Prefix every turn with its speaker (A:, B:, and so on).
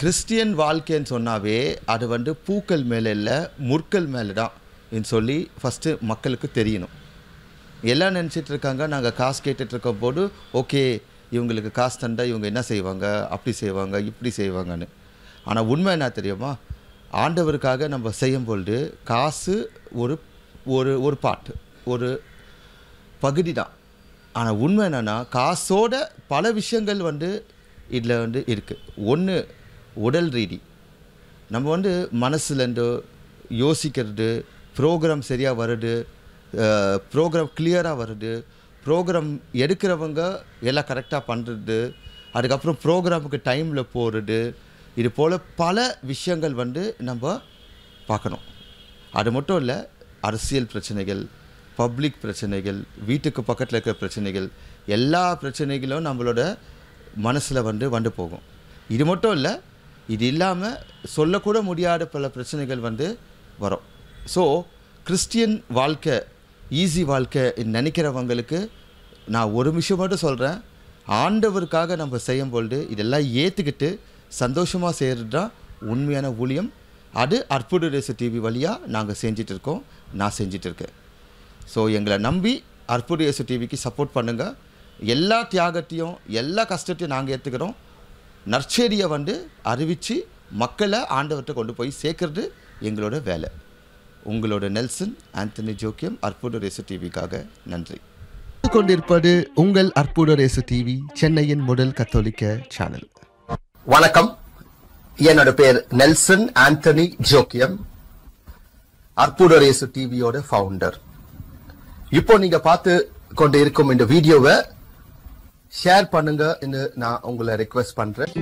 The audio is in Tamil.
A: கிறிஸ்டியன் வாழ்க்கைன்னு சொன்னாவே அது வந்து பூக்கள் மேலே இல்லை முற்கள் மேலே தான் சொல்லி ஃபஸ்ட்டு மக்களுக்கு தெரியணும். எல்லாம் நினச்சிட்டு இருக்காங்க நாங்கள் காசு கேட்டுட்டு போது ஓகே இவங்களுக்கு காசு தந்தால் இவங்க என்ன செய்வாங்க அப்படி செய்வாங்க இப்படி செய்வாங்கன்னு. ஆனால் உண்மை என்ன தெரியுமா? ஆண்டவருக்காக நம்ம செய்யும் பொழுது காசு ஒரு ஒரு ஒரு பாட்டு ஒரு பகுதி தான். ஆனால் உண்மை என்னென்னா காசோட பல விஷயங்கள் வந்து இதில் வந்து இருக்குது ஒன்று உடல் ரீதி. நம்ம வந்து மனசுலேருந்து யோசிக்கிறது ப்ரோக்ராம் சரியாக வருது ப்ரோக்ராம் கிளியராக வருது ப்ரோக்ராம் எடுக்கிறவங்க எல்லாம் கரெக்டாக பண்ணுறது அதுக்கப்புறம் ப்ரோக்ராமுக்கு டைமில் போகிறது இது போல் பல விஷயங்கள் வந்து நம்ம பார்க்கணும். அது மட்டும் இல்லை அரசியல் பிரச்சனைகள் பப்ளிக் பிரச்சனைகள் வீட்டுக்கு பக்கத்தில் இருக்கிற பிரச்சனைகள் எல்லா பிரச்சனைகளும் நம்மளோட மனசில் வந்து வந்து போகும். இது மட்டும் இல்லை இது இல்லாமல் சொல்லக்கூட முடியாத பல பிரச்சனைகள் வந்து வரும். ஸோ கிறிஸ்டியன் வாழ்க்கை ஈஸி வாழ்க்கை நினைக்கிறவங்களுக்கு நான் ஒரு விஷயம் மட்டும் சொல்கிறேன் ஆண்டவருக்காக நம்ம செய்யும் பொழுது இதெல்லாம் ஏற்றுக்கிட்டு சந்தோஷமாக செய்கிறது தான் உண்மையான ஊழியம். அது அற்புத ரேசு டிவி வழியாக நாங்கள் செஞ்சிட்ருக்கோம் நான் செஞ்சிட்ருக்கேன் ஸோ எங்களை நம்பி அற்புத இயேசு டிவிக்கு சப்போர்ட் பண்ணுங்கள் எல்லா தியாகத்தையும் எல்லா கஷ்டத்தையும் நாங்கள் ஏற்றுக்கிறோம் நற்செடியை வந்து அறிவித்து மக்களை ஆண்டவர்கிட்ட கொண்டு போய் சேர்க்கறது எங்களோட வேலை. உங்களோட நெல்சன் ஆந்தனி ஜோக்கியம் அற்புத ரேசு டிவிக்காக நன்றி.
B: கொண்டிருப்பது உங்கள் அற்புத ரேசு டிவி சென்னையின் முதல் கத்தோலிக்க சேனல்.
C: வணக்கம். என்னோட பேர் நெல்சன் ஆண்டனி ஜோக்கியம் அற்புதரேசு டிவியோட ஃபவுண்டர் இப்போ நீங்க பார்த்து கொண்டு இருக்கும் இந்த வீடியோவை ஷேர் பண்ணுங்க. நான் உங்களை ரெக்வெஸ்ட் பண்றேன்.